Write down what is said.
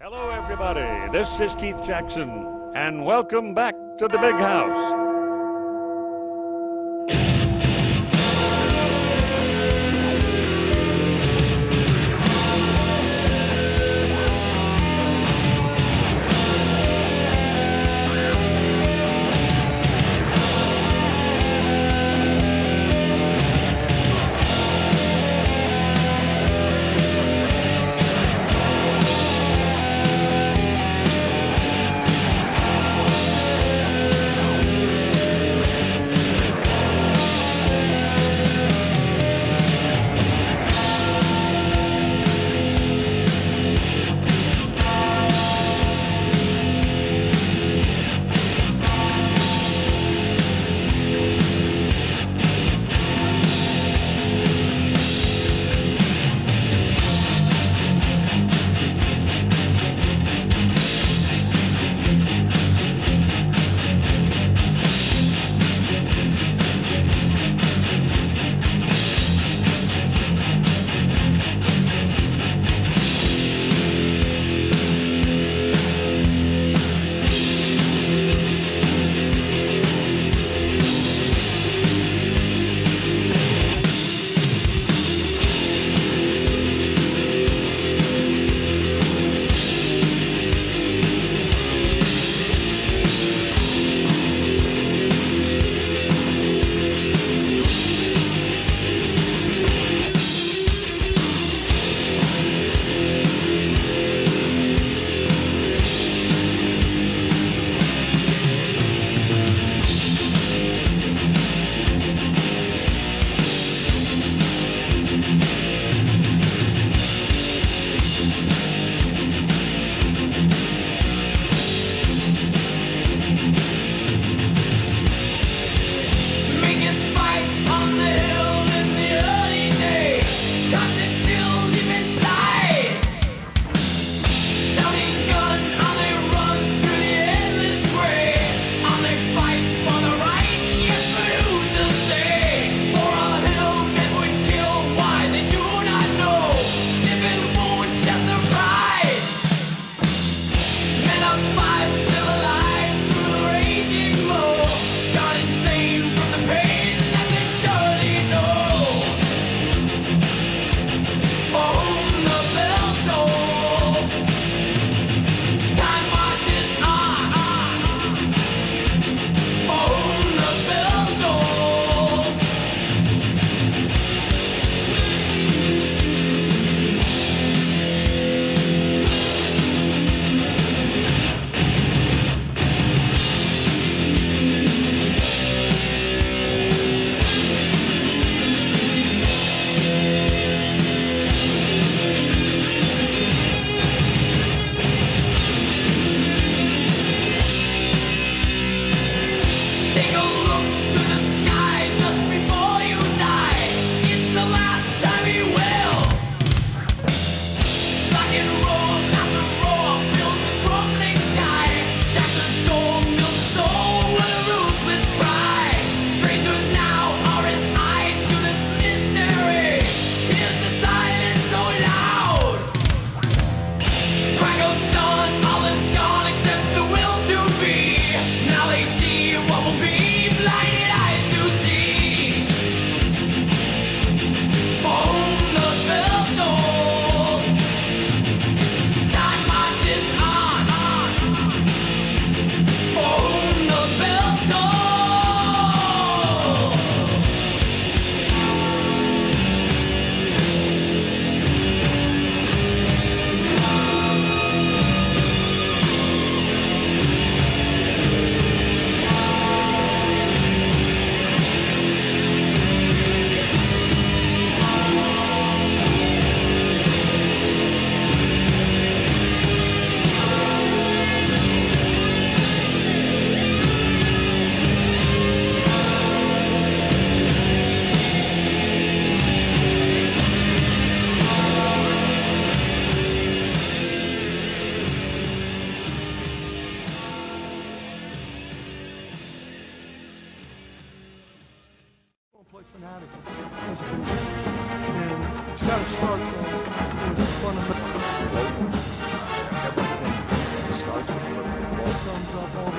Hello, everybody. This is Keith Jackson, and welcome back to the Big House. fanatic it's got to start uh, with fundamental. It starts with comes up all